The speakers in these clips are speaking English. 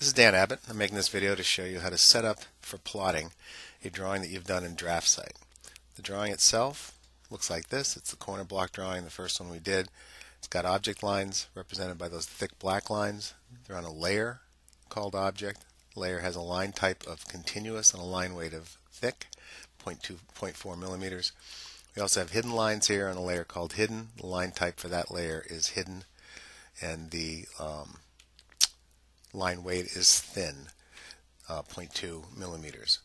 This is Dan Abbott. I'm making this video to show you how to set up for plotting a drawing that you've done in DraftSight. The drawing itself looks like this. It's the corner block drawing, the first one we did. It's got object lines represented by those thick black lines. They're on a layer called object. Layer has a line type of continuous and a line weight of thick, 0.2, 0.4 millimeters. We also have hidden lines here on a layer called hidden. The line type for that layer is hidden and the um, line weight is thin, uh, 0.2 millimeters.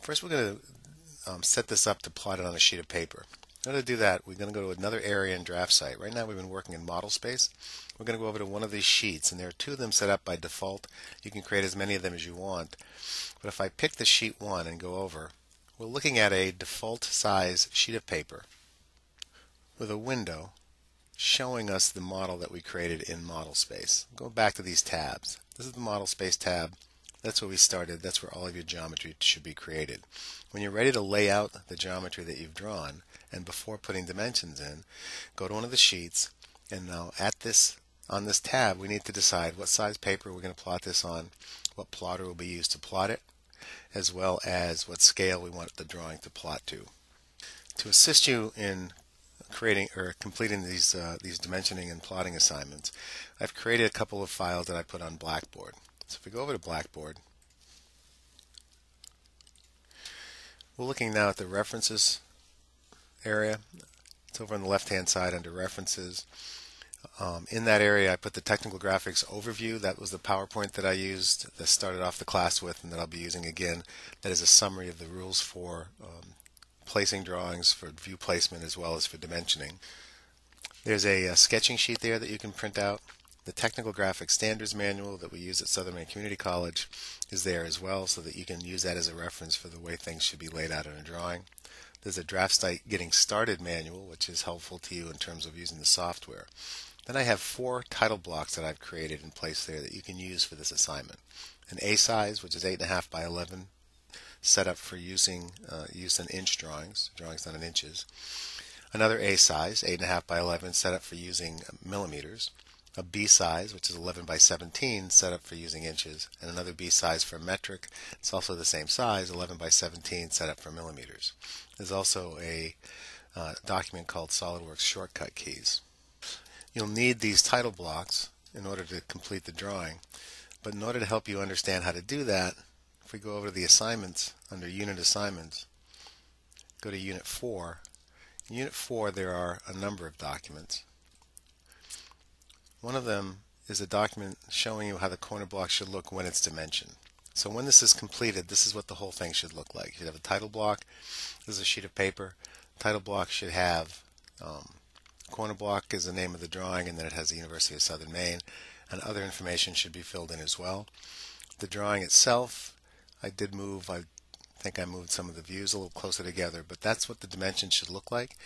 First we're going to um, set this up to plot it on a sheet of paper. In order to do that, we're going to go to another area in DraftSight. Right now we've been working in model space. We're going to go over to one of these sheets, and there are two of them set up by default. You can create as many of them as you want. But if I pick the sheet 1 and go over, we're looking at a default size sheet of paper with a window showing us the model that we created in model space. Go back to these tabs. This is the model space tab. That's where we started. That's where all of your geometry should be created. When you're ready to lay out the geometry that you've drawn, and before putting dimensions in, go to one of the sheets, and now at this on this tab, we need to decide what size paper we're going to plot this on, what plotter will be used to plot it, as well as what scale we want the drawing to plot to. To assist you in creating or completing these uh, these dimensioning and plotting assignments, I've created a couple of files that I put on Blackboard. So if we go over to Blackboard, we're looking now at the references area. It's over on the left hand side under references. Um, in that area, I put the technical graphics overview. That was the PowerPoint that I used that started off the class with and that I'll be using again. That is a summary of the rules for um, placing drawings for view placement as well as for dimensioning. There's a, a, sketching sheet there that you can print out. The Technical Graphic Standards Manual that we use at Southern Maine Community College is there as well so that you can use that as a reference for the way things should be laid out in a drawing. There's a DraftSight Getting Started manual which is helpful to you in terms of using the software. Then I have four title blocks that I've created in place there that you can use for this assignment. An A size, which is 8.5 by 11 set up for using uh, use in inch drawings, drawings done in inches. Another A size, 8.5 by 11, set up for using millimeters. A B size, which is 11 by 17, set up for using inches. And another B size for metric. It's also the same size, 11 by 17, set up for millimeters. There's also a uh, document called SOLIDWORKS Shortcut Keys. You'll need these title blocks in order to complete the drawing. But in order to help you understand how to do that, if we go over to the assignments under unit assignments, go to unit 4. In unit 4 there are a number of documents. One of them is a document showing you how the corner block should look when it's dimensioned. So when this is completed, this is what the whole thing should look like. You should have a title block. This is a sheet of paper. title block should have um, corner block is the name of the drawing, and then it has the University of Southern Maine, and other information should be filled in as well. The drawing itself I did move, I think I moved some of the views a little closer together, but that's what the dimensions should look like.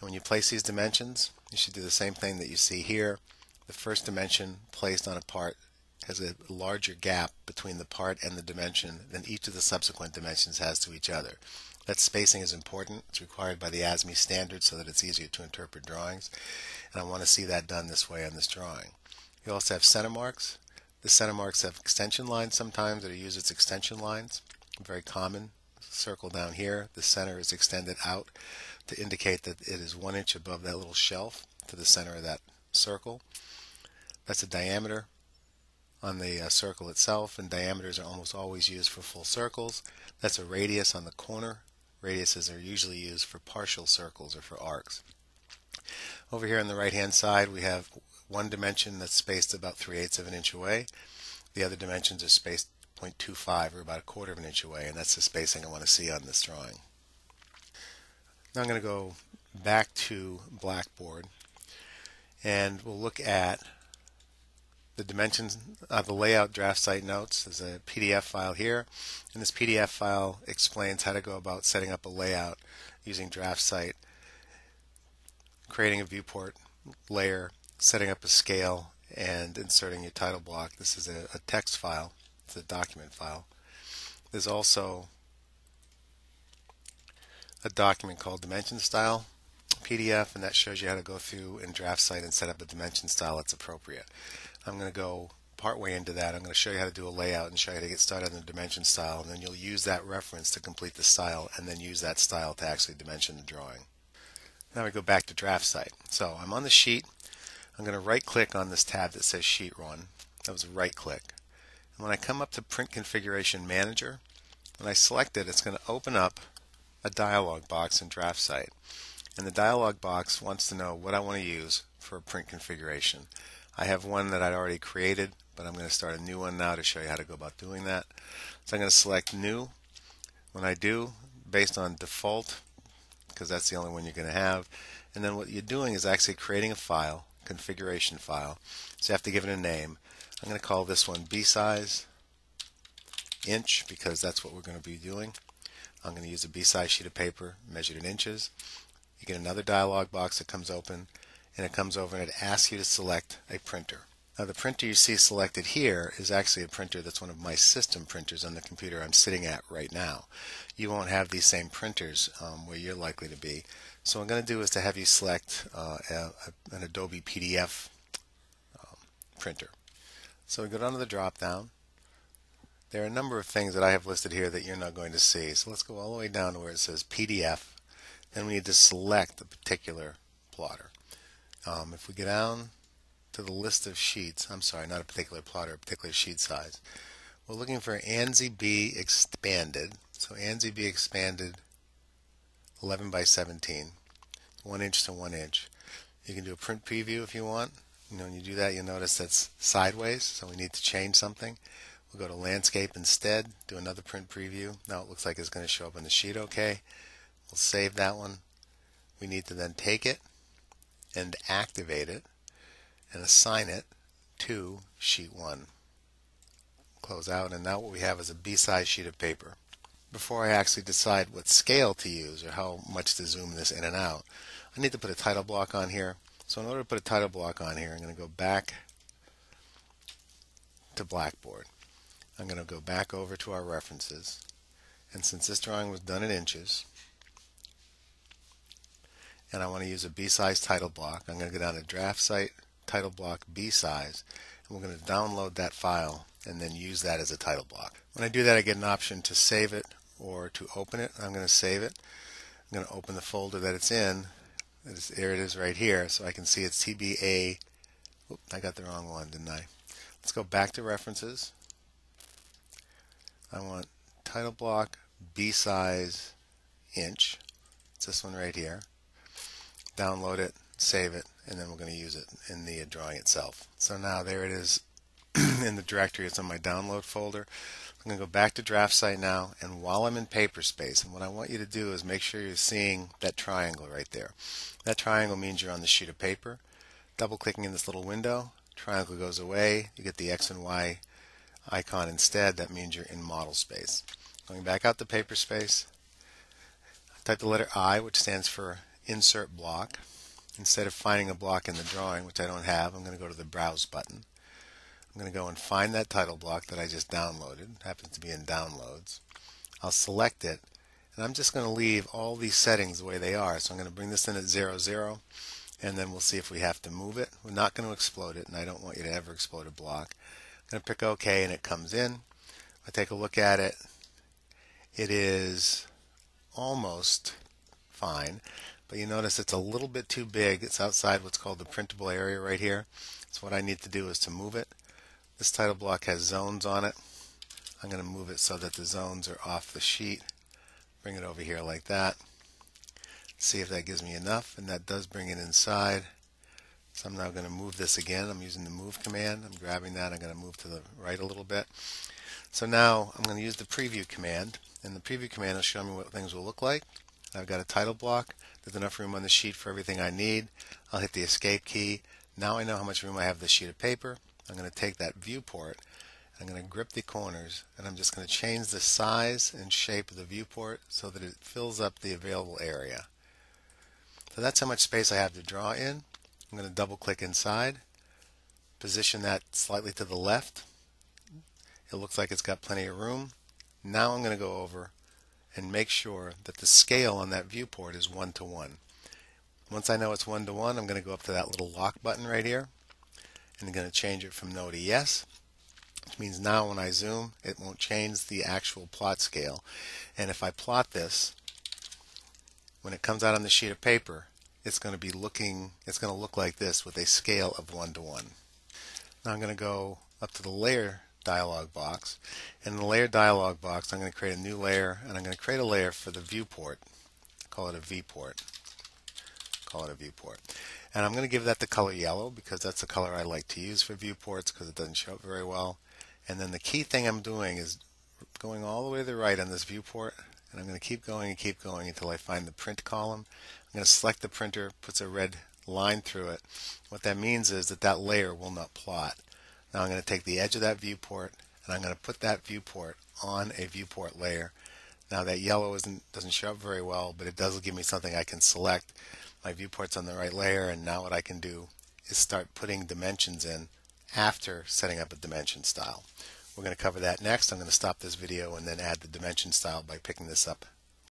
And when you place these dimensions, you should do the same thing that you see here. The first dimension placed on a part has a larger gap between the part and the dimension than each of the subsequent dimensions has to each other. That spacing is important. It's required by the ASME standard so that it's easier to interpret drawings. And I want to see that done this way on this drawing. You also have center marks. The center marks have extension lines sometimes that are used as extension lines. Very common. Circle down here. The center is extended out to indicate that it is one inch above that little shelf to the center of that circle. That's a diameter on the uh, circle itself, and diameters are almost always used for full circles. That's a radius on the corner. Radiuses are usually used for partial circles or for arcs. Over here on the right hand side we have one dimension that's spaced about 3 eighths of an inch away. The other dimensions are spaced 0.25 or about a quarter of an inch away, and that's the spacing I want to see on this drawing. Now I'm going to go back to Blackboard, and we'll look at the dimensions of the layout DraftSight notes. There's a PDF file here, and this PDF file explains how to go about setting up a layout using DraftSight, creating a viewport layer, setting up a scale and inserting your title block. This is a, a text file. It's a document file. There's also a document called Dimension Style PDF, and that shows you how to go through in DraftSight and set up a dimension style that's appropriate. I'm going to go partway into that, I'm going to show you how to do a layout and show you how to get started on the dimension style, and then you'll use that reference to complete the style, and then use that style to actually dimension the drawing. Now we go back to DraftSight. So I'm on the sheet. I'm going to right click on this tab that says Sheet Run. That was a right click. And when I come up to Print Configuration Manager, when I select it, it's going to open up a dialog box in DraftSight. And the dialog box wants to know what I want to use for a print configuration. I have one that I'd already created, but I'm going to start a new one now to show you how to go about doing that. So I'm going to select New. When I do, based on default, because that's the only one you're going to have, and then what you're doing is actually creating a file, configuration file. So you have to give it a name. I'm going to call this one B-size inch because that's what we're going to be doing. I'm going to use a B-size sheet of paper measured in inches. You get another dialog box that comes open and it comes over and it asks you to select a printer. Now the printer you see selected here is actually a printer that's one of my system printers on the computer I'm sitting at right now. You won't have these same printers um, where you're likely to be. So what I'm going to do is to have you select uh, a, an Adobe PDF um, printer. So we go down to the drop down. There are a number of things that I have listed here that you're not going to see. So let's go all the way down to where it says PDF. Then we need to select the particular plotter. Um, if we go down to the list of sheets, I'm sorry, not a particular plotter, a particular sheet size, we're looking for ANSI B expanded. So ANSI B expanded 11 by 17, 1 inch to 1 inch. You can do a print preview if you want. You know, when you do that, you'll notice that's sideways, so we need to change something. We'll go to landscape instead, do another print preview. Now it looks like it's going to show up on the sheet okay. We'll save that one. We need to then take it and activate it and assign it to sheet 1. Close out and now what we have is a B-size sheet of paper. Before I actually decide what scale to use or how much to zoom this in and out, I need to put a title block on here. So in order to put a title block on here, I'm going to go back to Blackboard. I'm going to go back over to our references. And since this drawing was done in inches, and I want to use a B-size title block. I'm going to go down to DraftSight, title block B-size, and we're going to download that file and then use that as a title block. When I do that, I get an option to save it or to open it. I'm going to save it. I'm going to open the folder that it's in. There it is right here, so I can see it's TBA. Oop, I got the wrong one, didn't I? Let's go back to references. I want title block B-size inch. It's this one right here download it, save it, and then we're going to use it in the drawing itself. So now there it is in the directory. It's on my download folder. I'm going to go back to DraftSight now, and while I'm in paper space and what I want you to do is make sure you're seeing that triangle right there. That triangle means you're on the sheet of paper. Double clicking in this little window, triangle goes away, you get the X and Y icon instead. That means you're in model space. Going back out to paperspace, type the letter I, which stands for insert block. Instead of finding a block in the drawing, which I don't have, I'm going to go to the browse button. I'm going to go and find that title block that I just downloaded. It happens to be in downloads. I'll select it and I'm just going to leave all these settings the way they are. So I'm going to bring this in at 0, 0 and then we'll see if we have to move it. We're not going to explode it and I don't want you to ever explode a block. I'm going to pick OK and it comes in. I take a look at it. It is almost fine but you notice it's a little bit too big. It's outside what's called the printable area right here. So what I need to do is to move it. This title block has zones on it. I'm going to move it so that the zones are off the sheet. Bring it over here like that. See if that gives me enough, and that does bring it inside. So I'm now going to move this again. I'm using the move command. I'm grabbing that. I'm going to move to the right a little bit. So now I'm going to use the preview command, and the preview command will show me what things will look like. I've got a title block. There's enough room on the sheet for everything I need. I'll hit the escape key. Now I know how much room I have this sheet of paper. I'm going to take that viewport. I'm going to grip the corners and I'm just going to change the size and shape of the viewport so that it fills up the available area. So that's how much space I have to draw in. I'm going to double click inside, position that slightly to the left. It looks like it's got plenty of room. Now I'm going to go over and make sure that the scale on that viewport is one to one. Once I know it's one to one, I'm going to go up to that little lock button right here and I'm going to change it from no to yes. which means now when I zoom it won't change the actual plot scale and if I plot this when it comes out on the sheet of paper it's going to be looking it's going to look like this with a scale of 1 to 1. Now I'm going to go up to the layer dialog box. In the layer dialog box I'm going to create a new layer and I'm going to create a layer for the viewport. Call it a viewport. Call it a viewport. And I'm going to give that the color yellow because that's the color I like to use for viewports because it doesn't show up very well. And then the key thing I'm doing is going all the way to the right on this viewport and I'm going to keep going and keep going until I find the print column. I'm going to select the printer puts a red line through it. What that means is that that layer will not plot now I'm going to take the edge of that viewport and I'm going to put that viewport on a viewport layer. Now that yellow isn't, doesn't show up very well, but it does give me something I can select. My viewport's on the right layer and now what I can do is start putting dimensions in after setting up a dimension style. We're going to cover that next. I'm going to stop this video and then add the dimension style by picking this up